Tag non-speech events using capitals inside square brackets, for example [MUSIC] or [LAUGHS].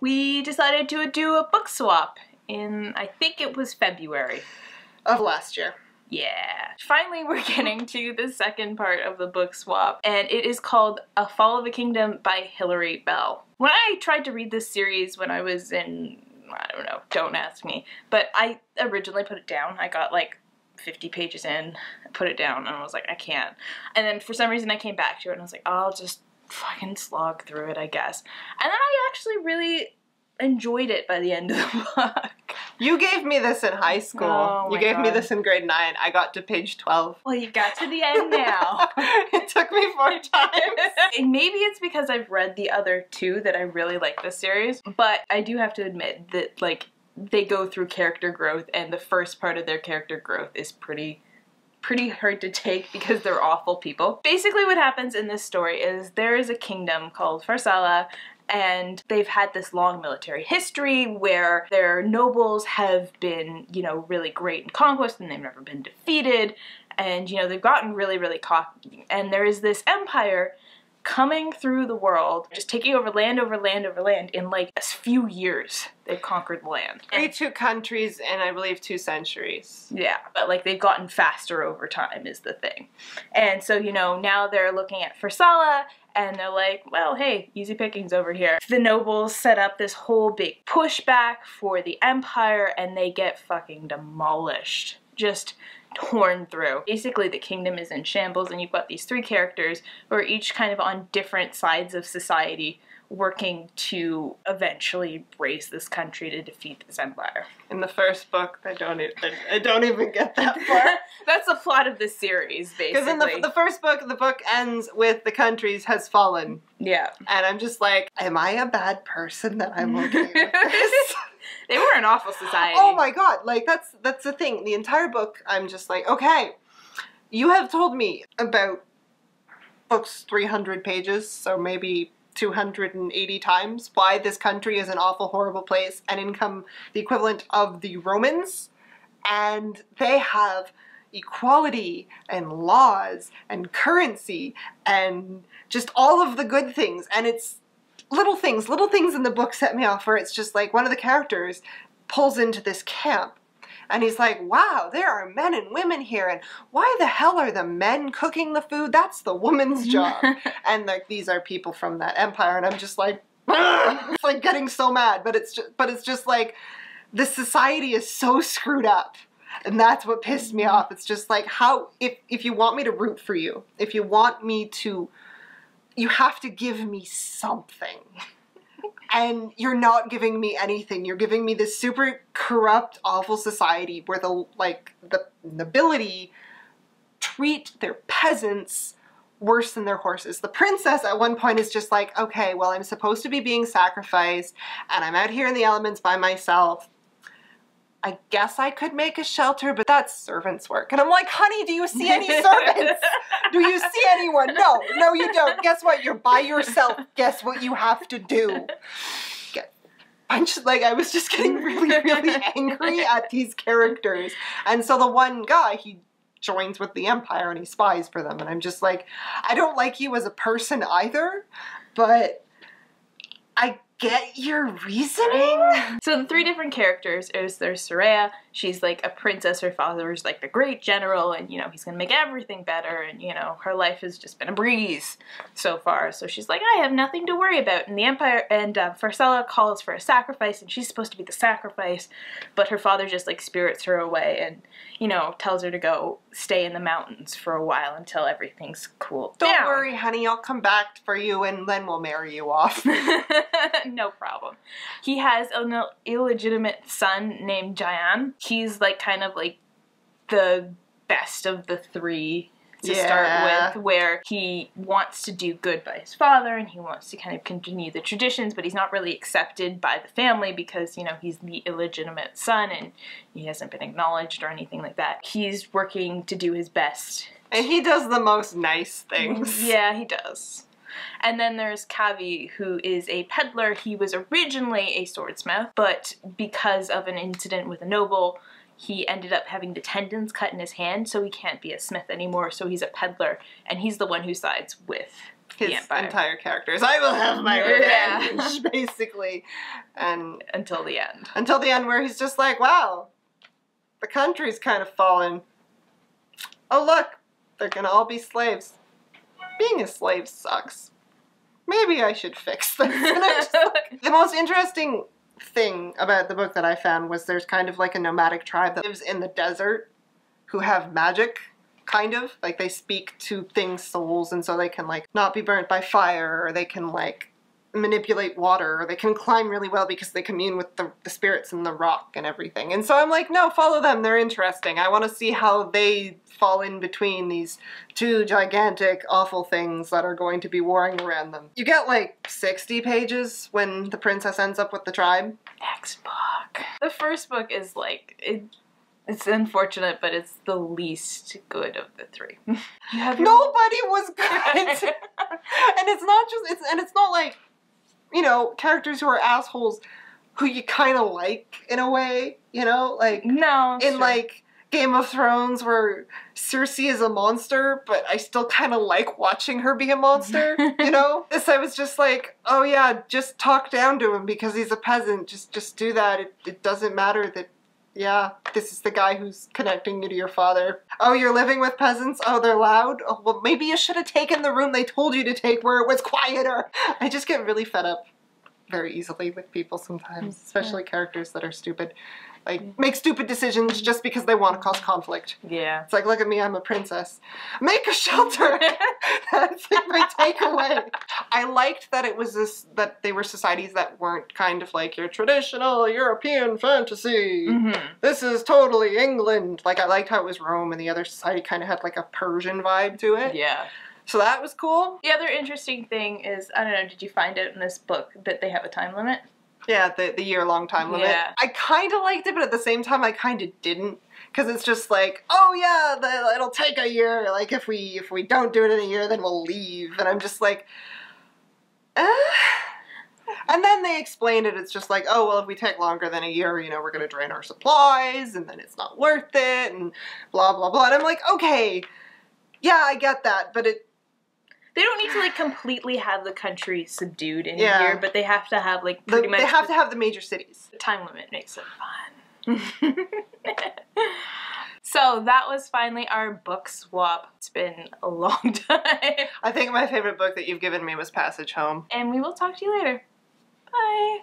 we decided to do a book swap in, I think it was February. Of last year. Yeah. Finally, we're [LAUGHS] getting to the second part of the book swap, and it is called A Fall of a Kingdom by Hilari Bell. When I tried to read this series when I was in, I don't know, don't ask me, but I originally put it down. I got like 50 pages in, put it down, and I was like, I can't. And then for some reason I came back to it and I was like, I'll just fucking slog through it, I guess. And then I actually enjoyed it by the end of the book. You gave me this in high school. Oh you gave me this in grade 9. I got to page 12. Well, you got to the end now. [LAUGHS] it took me four [LAUGHS] times. and maybe it's because I've read the other two that I really like this series, but I do have to admit that like they go through character growth and the first part of their character growth is pretty pretty hard to take [LAUGHS] because they're awful people. Basically what happens in this story is there is a kingdom called Farsala and they've had this long military history where their nobles have been, you know, really great in conquest and they've never been defeated and you know they've gotten really really cocky and there is this empire coming through the world just taking over land over land over land in like a few years they've conquered the land Three two countries and I believe two centuries. yeah, but like they've gotten faster over time is the thing. And so, you know, now they're looking at Farsala and they're like, well, hey, easy pickings over here. The nobles set up this whole big pushback for the empire and they get fucking demolished. Just torn through. Basically, the kingdom is in shambles, and you've got these three characters who are each kind of on different sides of society working to eventually raise this country to defeat this empire. In the first book, I don't even, I don't even get that [LAUGHS] far. That's the plot of the series, basically. Because in the, the first book, the book ends with the countries has fallen. yeah, And I'm just like, am I a bad person that I'm [LAUGHS] okay with this? [LAUGHS] they were an awful society. Oh my god, like that's that's the thing. The entire book, I'm just like, okay, you have told me about books 300 pages, so maybe 280 times why this country is an awful, horrible place, and income the equivalent of the Romans, and they have equality and laws and currency and just all of the good things, and it's little things, little things in the book set me off where it's just like one of the characters pulls into this camp and he's like, wow, there are men and women here, and why the hell are the men cooking the food? That's the woman's [LAUGHS] job. and like these are people from that empire, and I'm just like, [LAUGHS] it's like getting so mad, but it's just, but it's just like the society is so screwed up. And that's what pissed me mm-hmm. off. It's just like how if if you want me to root for you, if you want me to you have to give me something. And you're not giving me anything. You're giving me this super corrupt, awful society where the like the nobility treat their peasants worse than their horses. The princess at one point is just like, okay, well, I'm supposed to be being sacrificed, and I'm out here in the elements by myself. I guess I could make a shelter, but that's servants' work. And I'm like, honey, do you see any servants? [LAUGHS] Do you see anyone? No, no, you don't. Guess what? You're by yourself. Guess what you have to do? Get punched. Like, I was just getting really, really [LAUGHS] angry at these characters. And so the one guy, he joins with the Empire and he spies for them. And I'm just like, I don't like you as a person either, but get your reasoning. [GASPS] So the three different characters is there's Soraya. She's like a princess. Her father's like the great general, and you know he's gonna make everything better. And you know her life has just been a breeze so far. So she's like, I have nothing to worry about. And the Empire and uh, Farsala calls for a sacrifice, and she's supposed to be the sacrifice, but her father just like spirits her away, and you know tells her to go stay in the mountains for a while until everything's cool. Don't down. worry, honey, I'll come back for you and then we'll marry you off. [LAUGHS] [LAUGHS] no problem. He has an Ill- illegitimate son named Jiaan. He's like kind of like the best of the three to Yeah. start with, where he wants to do good by his father and he wants to kind of continue the traditions, but he's not really accepted by the family because, you know, he's the illegitimate son and he hasn't been acknowledged or anything like that. He's working to do his best And he does the most nice things. yeah, he does. And then there's Kavi, who is a peddler. He was originally a swordsmith, but because of an incident with a noble, he ended up having the tendons cut in his hand, so he can't be a smith anymore, so he's a peddler, and he's the one who sides with his entire characters. I will have my Yeah. revenge, [LAUGHS] basically. And until the end. until the end where he's just like, wow, the country's kind of fallen. Oh, look, they're gonna all be slaves. Being a slave sucks. Maybe I should fix this. And I'm [LAUGHS] just like- the most interesting thing about the book that I found was there's kind of like a nomadic tribe that lives in the desert who have magic, kind of. Like they speak to things' souls, and so they can like not be burnt by fire, or they can like manipulate water, or they can climb really well because they commune with the, the spirits in the rock and everything. And so I'm like, no, follow them. They're interesting. I want to see how they fall in between these two gigantic, awful things that are going to be warring around them. You get like 60 pages when the princess ends up with the tribe. Next book. The first book is like it. It's unfortunate, but it's the least good of the three. [LAUGHS] Nobody was good. [LAUGHS] and it's not just it's and it's not like you know characters who are assholes who you kind of like in a way you know like no. in sure. like game of thrones where cersei is a monster but i still kind of like watching her be a monster [LAUGHS] you know this i was just like oh yeah just talk down to him because he's a peasant just just do that it, it doesn't matter that yeah, this is the guy who's connecting you to your father. Oh, you're living with peasants? Oh, they're loud? Oh, well, maybe you should have taken the room they told you to take where it was quieter. I just get really fed up very easily with people sometimes, mm, especially characters that are stupid. Like, make stupid decisions just because they want to cause conflict. yeah. It's like, look at me, I'm a princess. Make a shelter! [LAUGHS] [LAUGHS] That's like my takeaway. I liked that it was this, that they were societies that weren't kind of like your traditional European fantasy hmm this is totally England. Like I liked how it was Rome and the other society kind of had like a Persian vibe to it. Yeah. So that was cool. The other interesting thing is, I don't know, did you find out in this book that they have a time limit? Yeah, the, the year long time limit. Yeah. I kind of liked it, but at the same time, I kind of didn't. Because it's just like, oh yeah, the, it'll take a year. Like if we if we don't do it in a year, then we'll leave. And I'm just like. [SIGHS] And then they explained it. It's just like, oh well, if we take longer than a year, you know, we're gonna drain our supplies, and then it's not worth it, and blah blah blah. And I'm like, okay, yeah, I get that, but it They don't need to like completely have the country subdued in Yeah. a year, but they have to have like the, pretty much they have to have the major cities. the time limit makes it fun. [LAUGHS] [LAUGHS] so that was finally our book swap. It's been a long [LAUGHS] time. I think my favorite book that you've given me was Passage Home. And we will talk to you later. Bye.